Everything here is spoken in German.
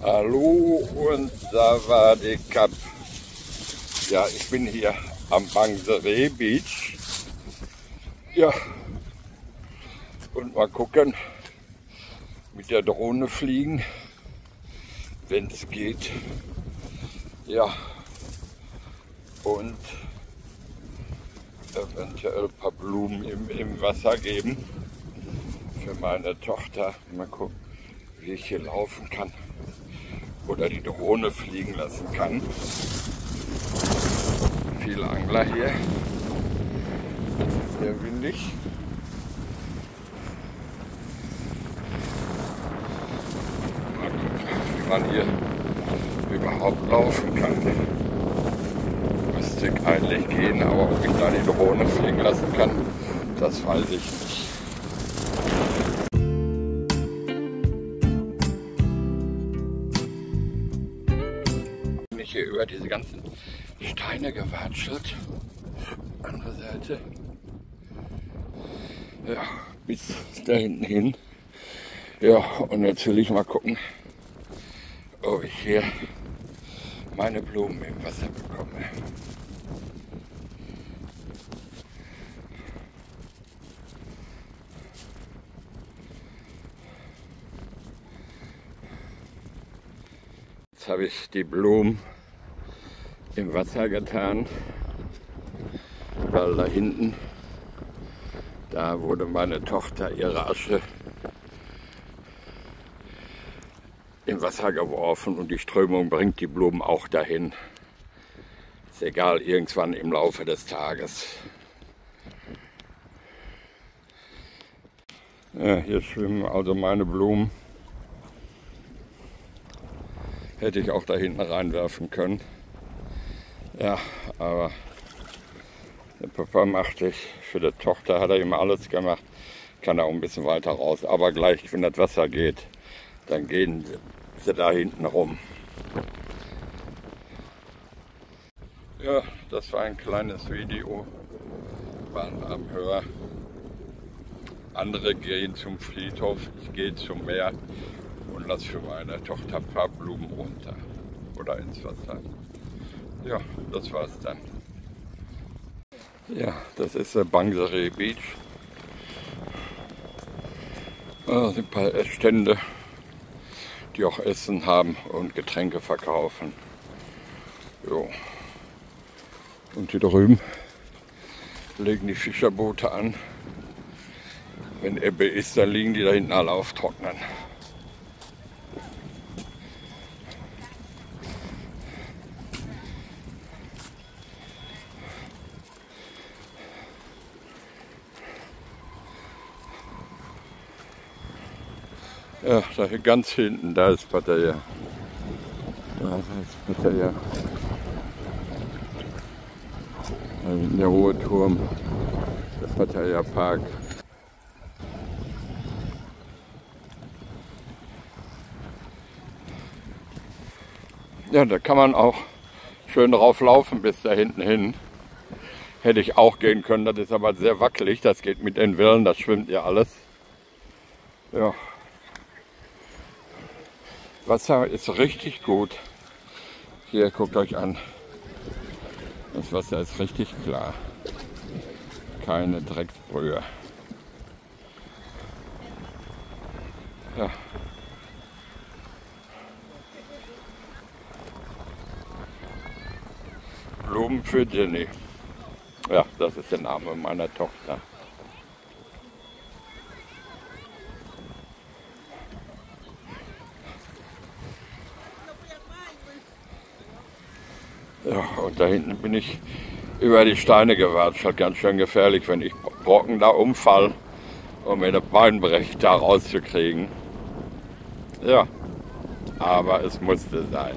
Hallo und Savadikap. Ja, ich bin hier am Bangseree Beach. Ja, und mal gucken, mit der Drohne fliegen, wenn es geht. Ja, und eventuell ein paar Blumen im, im Wasser geben für meine Tochter. Mal gucken, wie ich hier laufen kann oder die Drohne fliegen lassen kann. Viele Angler hier. Sehr windig. Mal gucken, wie man hier überhaupt laufen kann. Müsste eigentlich gehen, aber ob ich da die Drohne fliegen lassen kann, das weiß ich nicht. Hier über diese ganzen Steine gewatschelt. Andere Seite. Ja, bis da hinten hin. Ja, und natürlich mal gucken, ob ich hier meine Blumen im Wasser bekomme. Habe ich die Blumen im Wasser getan, weil da hinten, da wurde meine Tochter ihre Asche im Wasser geworfen und die Strömung bringt die Blumen auch dahin. Ist egal, irgendwann im Laufe des Tages. Ja, hier schwimmen also meine Blumen. Hätte ich auch da hinten reinwerfen können. Ja, aber der Papa macht sich, für die Tochter hat er immer alles gemacht, kann er auch ein bisschen weiter raus. Aber gleich, wenn das Wasser geht, dann gehen sie, da hinten rum. Ja, das war ein kleines Video, waren am Hör. Andere gehen zum Friedhof, ich gehe zum Meer und lasse für meine Tochter ein paar Blumen runter oder ins Wasser. Ja, das war's dann. Ja, das ist der Bangseree Beach. Da sind ein paar Essstände, die auch Essen haben und Getränke verkaufen. Jo. Und hier drüben legen die Fischerboote an. Wenn Ebbe ist, dann liegen die da hinten alle auf Ja, da ganz hinten, da ist Pattaya. Da ist Pattaya. Da hinten der hohe Turm, der Pattaya Park. Ja, da kann man auch schön drauf laufen bis da hinten hin. Hätte ich auch gehen können, das ist aber sehr wackelig, das geht mit den Wellen, das schwimmt ja alles. Ja, Wasser ist richtig gut. Hier guckt euch an. Das Wasser ist richtig klar. Keine Drecksbrühe. Ja. Blumen für Jenny. Ja, das ist der Name meiner Tochter. Ja, und da hinten bin ich über die Steine gewatscht. Halt ganz schön gefährlich, wenn ich Brocken da umfall, um mir das Bein brecht, da rauszukriegen. Ja, aber es musste sein.